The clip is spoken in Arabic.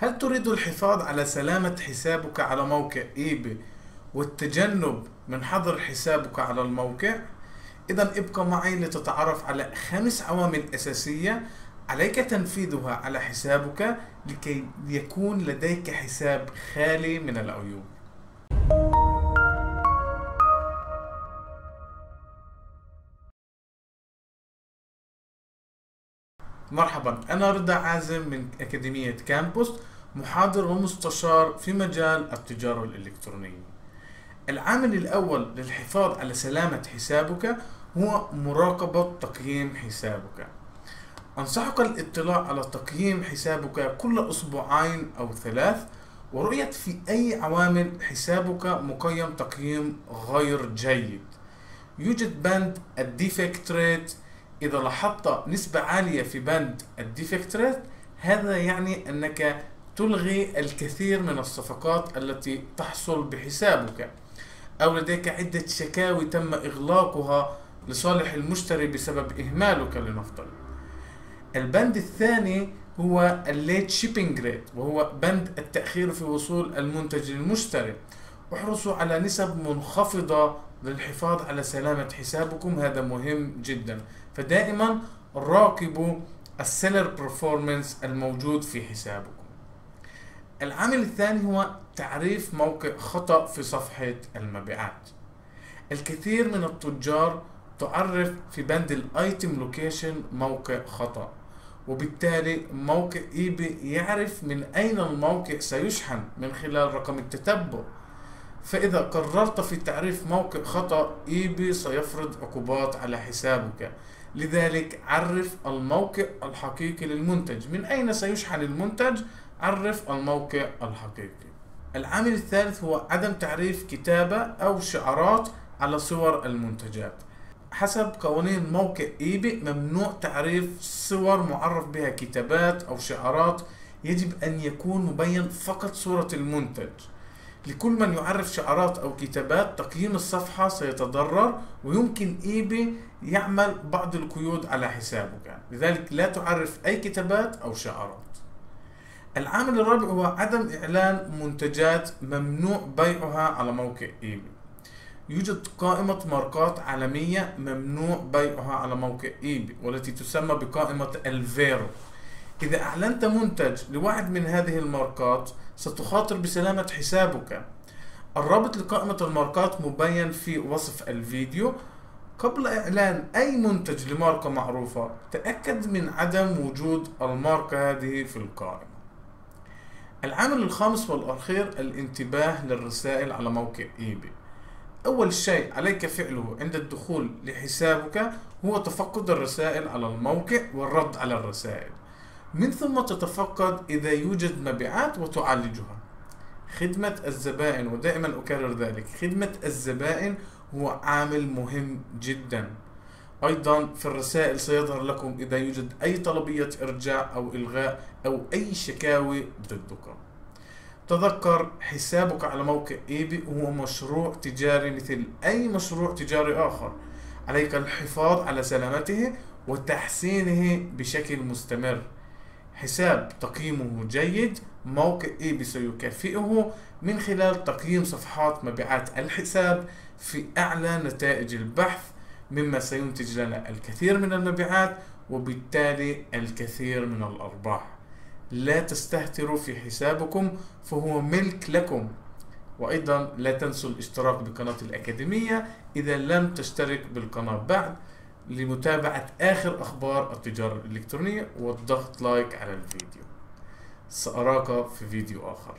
هل تريد الحفاظ على سلامة حسابك على موقع ايباي والتجنب من حظر حسابك على الموقع؟ إذا ابقى معي لتتعرف على خمس عوامل أساسية عليك تنفيذها على حسابك لكي يكون لديك حساب خالي من العيوب. مرحبا. أنا رضا عازم من أكاديمية كامبوس محاضر ومستشار في مجال التجارة الإلكترونية. العامل الأول للحفاظ على سلامة حسابك هو مراقبة تقييم حسابك. أنصحك الاطلاع على تقييم حسابك كل أسبوعين أو ثلاث ورؤية في أي عوامل حسابك مقيم تقييم غير جيد. يوجد بند ال defect rate إذا لاحظت نسبة عالية في بند ال defect rate هذا يعني أنك تلغي الكثير من الصفقات التي تحصل بحسابك. أو لديك عدة شكاوي تم إغلاقها لصالح المشتري بسبب إهمالك لنفترض البند الثاني هو ال late shipping rate وهو بند التأخير في وصول المنتج للمشتري. احرصوا على نسب منخفضة للحفاظ على سلامة حسابكم هذا مهم جدا. فدائما راقبوا ال seller performance الموجود في حسابكم. العامل الثاني هو تعريف موقع خطأ في صفحة المبيعات. الكثير من التجار تعرف في بند ال item location موقع خطأ وبالتالي موقع ايباي يعرف من أين الموقع سيشحن من خلال رقم التتبع. فإذا قررت في تعريف موقع خطأ ايباي سيفرض عقوبات على حسابك. لذلك عرف الموقع الحقيقي للمنتج. من أين سيشحن المنتج؟ عرف الموقع الحقيقي. العامل الثالث هو عدم تعريف كتابة أو شعارات على صور المنتجات. حسب قوانين موقع ايباي ممنوع تعريف صور معرف بها كتابات أو شعارات. يجب أن يكون مبين فقط صورة المنتج. لكل من يعرف شعارات أو كتابات تقييم الصفحة سيتضرر ويمكن إيباي يعمل بعض القيود على حسابك لذلك لا تعرف أي كتابات أو شعارات. العامل الرابع هو عدم إعلان منتجات ممنوع بيعها على موقع إيباي يوجد قائمة ماركات عالمية ممنوع بيعها على موقع إيباي والتي تسمى بقائمة ال VeRO. إذا أعلنت منتج لواحد من هذه الماركات ستخاطر بسلامة حسابك. الرابط لقائمة الماركات مبين في وصف الفيديو. قبل إعلان أي منتج لماركة معروفة تأكد من عدم وجود الماركة هذه في القائمة. العامل الخامس والأخير الانتباه للرسائل على موقع إيباي أول شيء عليك فعله عند الدخول لحسابك هو تفقد الرسائل على الموقع والرد على الرسائل. من ثم تتفقد إذا يوجد مبيعات وتعالجها. خدمة الزبائن ودائما أكرر ذلك خدمة الزبائن هو عامل مهم جدا. أيضا في الرسائل سيظهر لكم إذا يوجد أي طلبية إرجاع أو إلغاء أو أي شكاوي ضدك. تذكر حسابك على موقع إيبي هو مشروع تجاري مثل أي مشروع تجاري آخر. عليك الحفاظ على سلامته وتحسينه بشكل مستمر. حساب تقييمه جيد موقع ايبي سيكافئه من خلال تقييم صفحات مبيعات الحساب في أعلى نتائج البحث مما سينتج لنا الكثير من المبيعات وبالتالي الكثير من الأرباح. لا تستهتروا في حسابكم فهو ملك لكم. وأيضا لا تنسوا الاشتراك بقناة الأكاديمية إذا لم تشترك بالقناة بعد. لمتابعة آخر أخبار التجارة الإلكترونية والضغط لايك على الفيديو. سأراك في فيديو آخر.